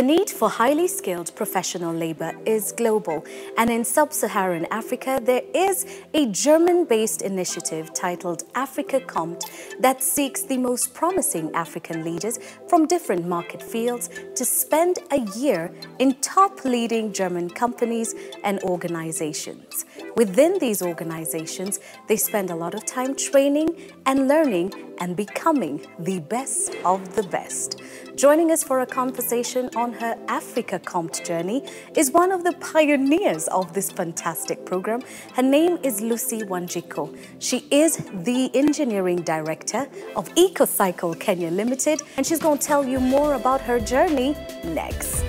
The need for highly skilled professional labor is global, and in sub Saharan Africa, there is a German based initiative titled Africa Kommt that seeks the most promising African leaders from different market fields to spend a year in top leading German companies and organizations. Within these organizations, they spend a lot of time training and learning and becoming the best of the best. Joining us for a conversation on her Africa Kommt journey is one of the pioneers of this fantastic program. Her name is Lucy Wanjiku. She is the engineering director of EcoCycle Kenya Limited, and she's going to tell you more about her journey next.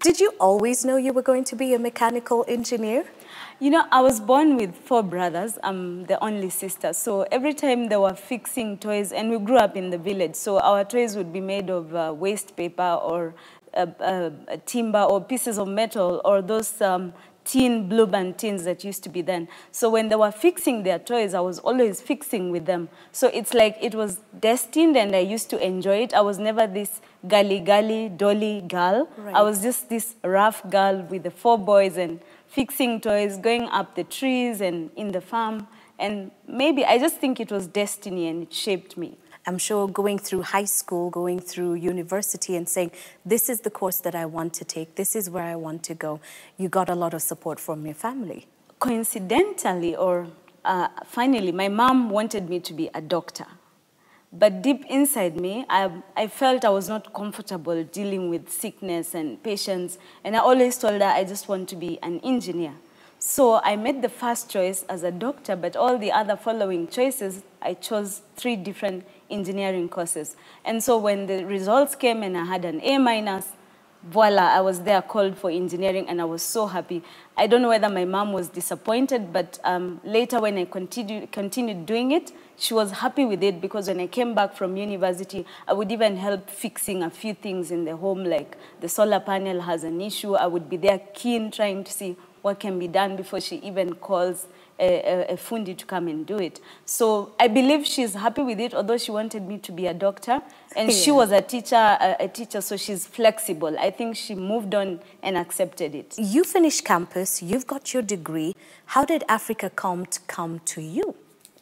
Did you always know you were going to be a mechanical engineer? You know, I was born with four brothers. I'm the only sister. So every time they were fixing toys, and we grew up in the village, so our toys would be made of uh, waste paper or uh, uh, timber or pieces of metal or those um, tin blue band tins that used to be then. So when they were fixing their toys, I was always fixing with them. So it's like it was destined and I used to enjoy it. I was never this gully gully dolly girl. Right. I was just this rough girl with the four boys and fixing toys, going up the trees and in the farm. And maybe I just think it was destiny and it shaped me. I'm sure going through high school, going through university, and saying, This is the course that I want to take, this is where I want to go, you got a lot of support from your family. Coincidentally, or uh, finally, my mom wanted me to be a doctor. But deep inside me, I, I felt I was not comfortable dealing with sickness and patients. And I always told her I just want to be an engineer. So I made the first choice as a doctor, but all the other following choices, I chose three different engineering courses. And so when the results came and I had an A minus, voila, I was there called for engineering and I was so happy. I don't know whether my mom was disappointed, but um, later when I continued, continued doing it, she was happy with it because when I came back from university, I would even help fixing a few things in the home, like the solar panel has an issue. I would be there keen trying to see what can be done before she even calls a, a, a, fundi to come and do it. So I believe she's happy with it, although she wanted me to be a doctor. And yeah. she was a teacher, a, a, teacher, so she's flexible. I think she moved on and accepted it. You finished campus, you've got your degree. How did Africa Kommt come to you?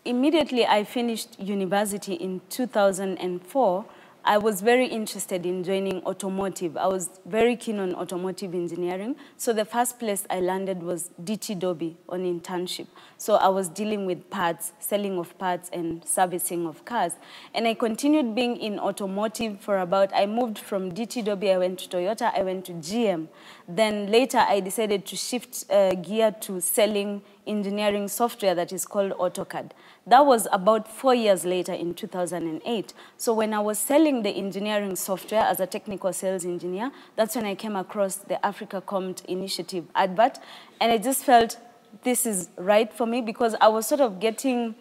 Immediately I finished university in 2004, I was very interested in joining automotive. I was very keen on automotive engineering. So the first place I landed was DT Dobie on internship. So I was dealing with parts, selling of parts and servicing of cars. And I continued being in automotive for about, I moved from DT Dobie, I went to Toyota, I went to GM. Then later I decided to shift uh, gear to selling engineering software that is called AutoCAD. That was about four years later in 2008. So when I was selling the engineering software as a technical sales engineer, that's when I came across the Africa Kommt Initiative advert. And I just felt this is right for me because I was sort of getting,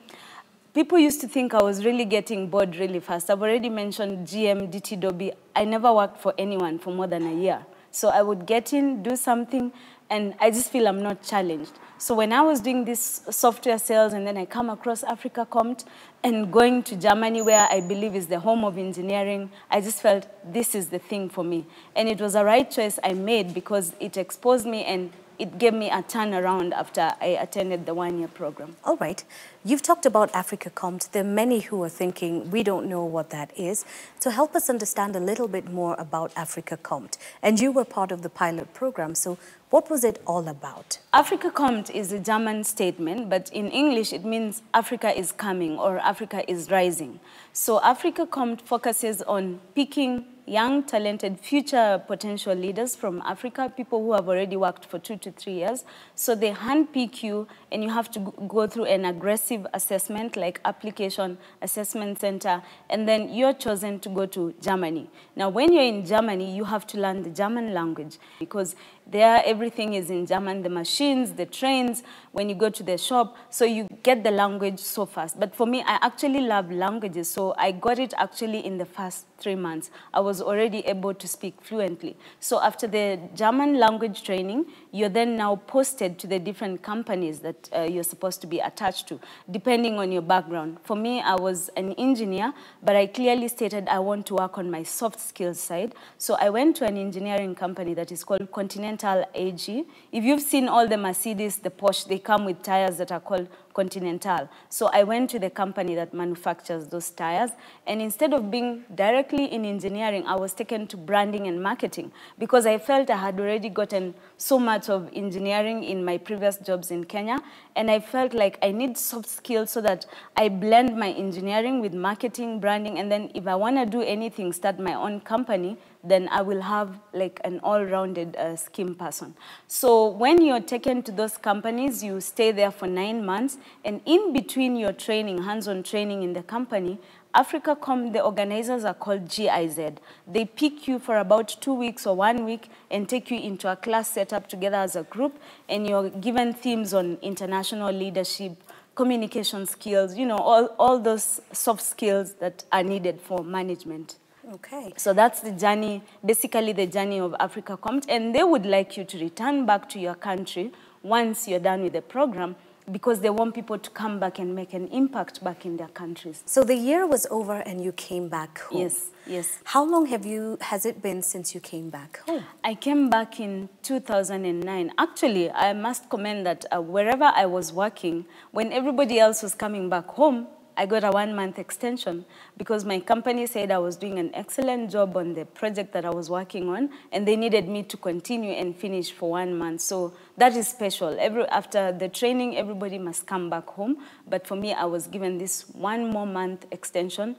people used to think I was really getting bored really fast. I've already mentioned GM, DT Dobie. I never worked for anyone for more than a year. So I would get in, do something, and I just feel I'm not challenged. So when I was doing this software sales and then I come across Africa Kommt and going to Germany where I believe is the home of engineering, I just felt this is the thing for me. And it was a right choice I made because it exposed me and it gave me a turnaround after I attended the one-year program. All right. You've talked about Africa Kommt. There are many who are thinking, we don't know what that is. So help us understand a little bit more about Africa Kommt. And you were part of the pilot program, so what was it all about? Africa Kommt is a German statement, but in English it means Africa is coming or Africa is rising. So Africa Kommt focuses on picking young, talented, future potential leaders from Africa, people who have already worked for two to three years. So they handpick you and you have to go through an aggressive assessment like application assessment center, and then you're chosen to go to Germany. Now, when you're in Germany, you have to learn the German language because there everything is in German, the machines, the trains, when you go to the shop, so you get the language so fast. But for me, I actually love languages, so I got it actually in the first three months. I was already able to speak fluently. So after the German language training, you're then now posted to the different companies that uh, you're supposed to be attached to, depending on your background. For me, I was an engineer, but I clearly stated I want to work on my soft skills side. So I went to an engineering company that is called Continental AG. If you've seen all the Mercedes, the Porsche, they come with tires that are called Continental. So I went to the company that manufactures those tires, and instead of being directly in engineering, I was taken to branding and marketing because I felt I had already gotten so much of engineering in my previous jobs in Kenya, and I felt like I need soft skills so that I blend my engineering with marketing, branding, and then if I want to do anything, start my own company, then I will have like an all-rounded uh, scheme person. So when you're taken to those companies, you stay there for nine months, and in between your training, hands-on training in the company, Africa Kommt, the organizers are called GIZ. They pick you for about two weeks or one week and take you into a class set up together as a group, and you're given themes on international leadership, communication skills, you know, all, all those soft skills that are needed for management. Okay. So that's the journey, basically the journey of Africa Kommt, and they would like you to return back to your country once you're done with the program because they want people to come back and make an impact back in their countries. So the year was over and you came back home. Yes, yes. How long have you has it been since you came back home? I came back in 2009. Actually, I must commend that uh, wherever I was working, when everybody else was coming back home, I got a one month extension because my company said I was doing an excellent job on the project that I was working on and they needed me to continue and finish for one month. So that is special. Every, after the training, everybody must come back home. But for me, I was given this one more month extension.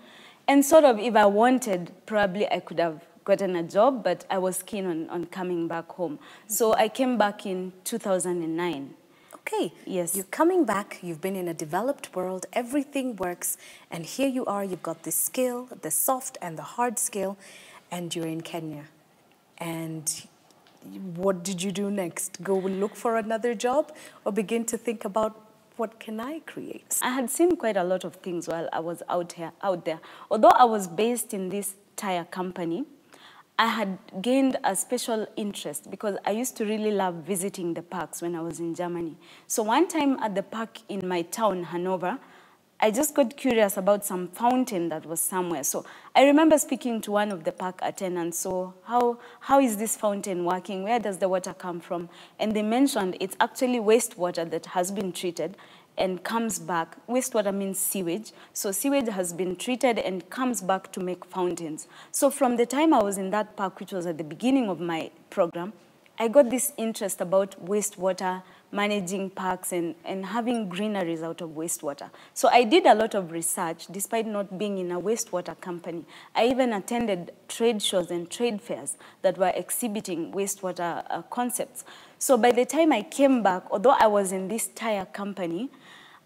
And sort of if I wanted, probably I could have gotten a job, but I was keen on, on coming back home. So I came back in 2009 okay, yes. you're coming back, you've been in a developed world, everything works, and here you are, you've got the skill, the soft and the hard skill, and you're in Kenya. And what did you do next? Go and look for another job or begin to think about what can I create? I had seen quite a lot of things while I was out here, out there. Although I was based in this tire company, I had gained a special interest because I used to really love visiting the parks when I was in Germany. So one time at the park in my town, Hanover, I just got curious about some fountain that was somewhere. So I remember speaking to one of the park attendants, so how, how is this fountain working? Where does the water come from? And they mentioned it's actually wastewater that has been treated and comes back. Wastewater means sewage. So sewage has been treated and comes back to make fountains. So from the time I was in that park, which was at the beginning of my program, I got this interest about wastewater, managing parks and, and having greeneries out of wastewater. So I did a lot of research despite not being in a wastewater company. I even attended trade shows and trade fairs that were exhibiting wastewater uh, concepts. So by the time I came back, although I was in this tire company,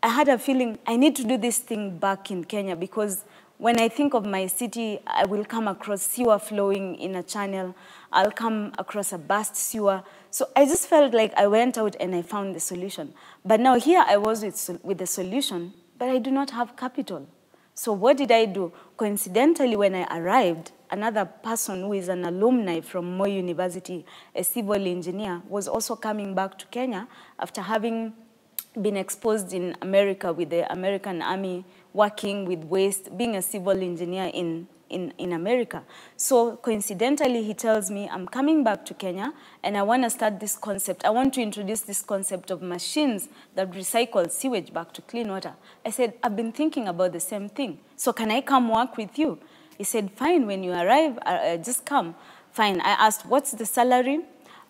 I had a feeling I need to do this thing back in Kenya because when I think of my city, I will come across sewer flowing in a channel. I'll come across a burst sewer. So I just felt like I went out and I found the solution. But now here I was with, with the solution, but I do not have capital. So what did I do? Coincidentally, when I arrived, another person who is an alumni from Moi University, a civil engineer, was also coming back to Kenya after having been exposed in America with the American Army, working with waste, being a civil engineer in, in, in America. So coincidentally, he tells me, I'm coming back to Kenya and I want to start this concept. I want to introduce this concept of machines that recycle sewage back to clean water. I said, I've been thinking about the same thing. So can I come work with you? He said, fine, when you arrive, uh, uh just come. Fine. I asked, what's the salary?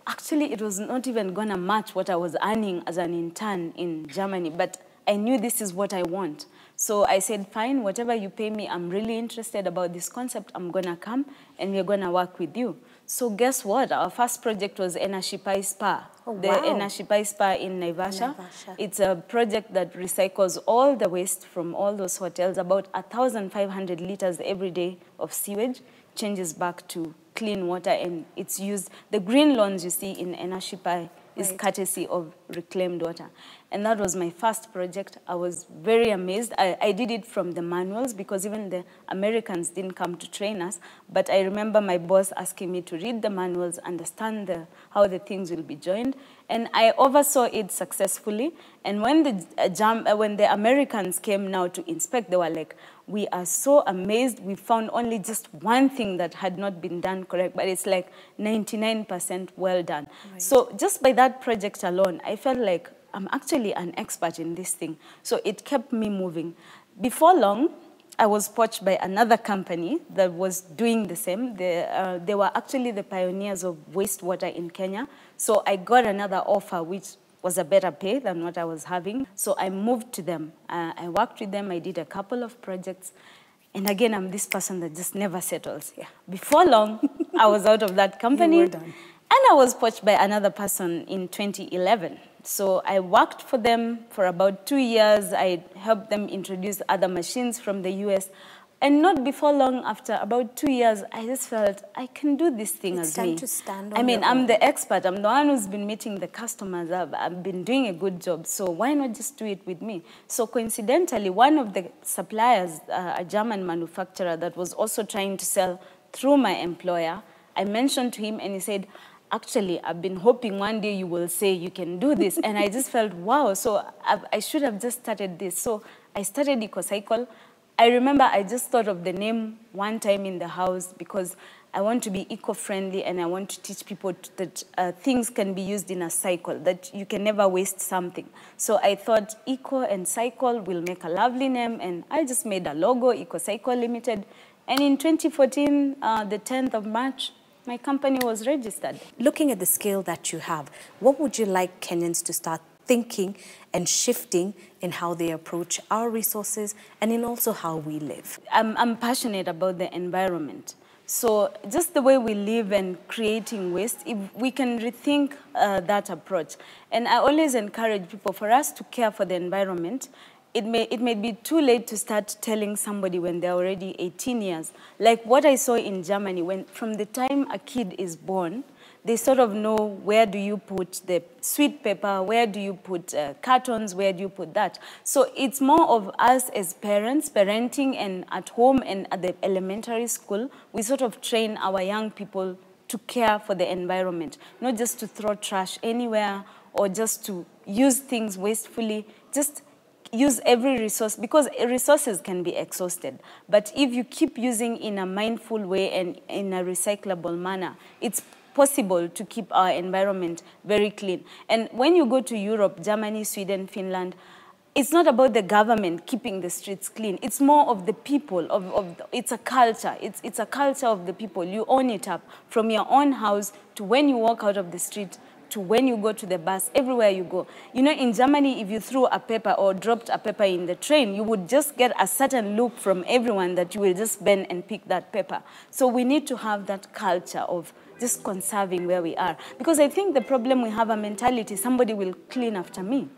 Actually, it was not even going to match what I was earning as an intern in Germany, but I knew this is what I want. So I said, fine, whatever you pay me, I'm really interested about this concept. I'm going to come and we're going to work with you. So guess what? Our first project was Enashipai Spa. Oh, the wow. Enashipai Spa in Naivasha. Naivasha. It's a project that recycles all the waste from all those hotels, about 1,500 liters every day of sewage, changes back to clean water and it's used, the green lawns you see in Enashipai is Right. courtesy of reclaimed water. And that was my first project. I was very amazed. I, I did it from the manuals because even the Americans didn't come to train us. But I remember my boss asking me to read the manuals, understand the, how the things will be joined. And I oversaw it successfully. And when the, uh, jam, uh, when the Americans came now to inspect, they were like, we are so amazed. We found only just one thing that had not been done correct, but it's like 99% well done. So just by that project alone, I felt like I'm actually an expert in this thing. So it kept me moving. Before long, I was poached by another company that was doing the same. They, uh, they were actually the pioneers of wastewater in Kenya. So I got another offer, which was a better pay than what I was having. So I moved to them. Uh, I worked with them. I did a couple of projects. And again, I'm this person that just never settles. Yeah. Before long, I was out of that company. And I was poached by another person in 2011. So I worked for them for about two years. I helped them introduce other machines from the US. And not before long, after about two years, I just felt I can do this thing It's as time me. to stand I mean, I'm own. the expert. I'm the one who's been meeting the customers. I've, I've been doing a good job. So why not just do it with me? So coincidentally, one of the suppliers, uh, a German manufacturer that was also trying to sell through my employer, I mentioned to him and he said, actually, I've been hoping one day you will say you can do this. and I just felt, wow, so I've, I should have just started this. So I started EcoCycle. I remember I just thought of the name one time in the house because I want to be eco-friendly and I want to teach people that uh, things can be used in a cycle, that you can never waste something. So I thought eco and cycle will make a lovely name and I just made a logo, EcoCycle Limited. And in 2014, uh, the 10th of March, my company was registered. Looking at the scale that you have, what would you like Kenyans to start thinking and shifting in how they approach our resources and in also how we live? I'm, I'm passionate about the environment. So just the way we live and creating waste, if we can rethink uh, that approach. And I always encourage people for us to care for the environment. It may, it may be too late to start telling somebody when they're already 18 years. Like what I saw in Germany, when from the time a kid is born, they sort of know where do you put the sweet pepper, where do you put uh, cartons, where do you put that. So it's more of us as parents, parenting and at home and at the elementary school, we sort of train our young people to care for the environment, not just to throw trash anywhere or just to use things wastefully, just use every resource because resources can be exhausted. But if you keep using in a mindful way and in a recyclable manner, it's possible to keep our environment very clean. And when you go to Europe, Germany, Sweden, Finland, it's not about the government keeping the streets clean. It's more of the people. Of, of the- it's a culture. It's, it's a culture of the people. You own it up from your own house to when you walk out of the street to when you go to the bus, everywhere you go. You know, in Germany, if you threw a paper or dropped a paper in the train, you would just get a certain look from everyone that you will just bend and pick that paper. So we need to have that culture of just conserving where we are. Because I think the problem we have a mentality, somebody will clean after me.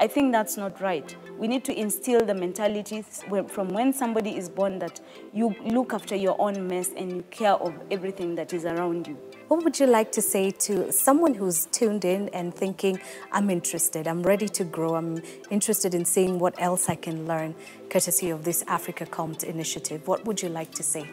I think that's not right. We need to instill the mentality from when somebody is born that you look after your own mess and you care of everything that is around you. What would you like to say to someone who's tuned in and thinking, I'm interested, I'm ready to grow, I'm interested in seeing what else I can learn, courtesy of this Africa Kommt initiative? What would you like to say?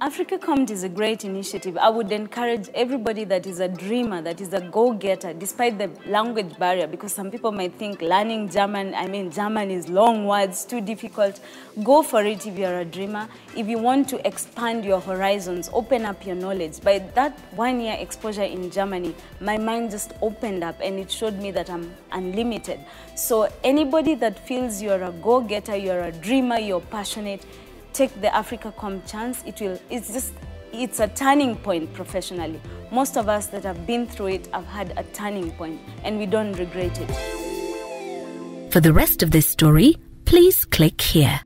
Africa Kommt is a great initiative. I would encourage everybody that is a dreamer, that is a go-getter, despite the language barrier, because some people might think learning German, I mean, German is long words, too difficult. Go for it if you're a dreamer. If you want to expand your horizons, open up your knowledge. By that one year exposure in Germany, my mind just opened up and it showed me that I'm unlimited. So anybody that feels you're a go-getter, you're a dreamer, you're passionate, take the Africa Kommt chance. It will, it's just, it's a turning point professionally. Most of us that have been through it have had a turning point and we don't regret it. For the rest of this story, please click here.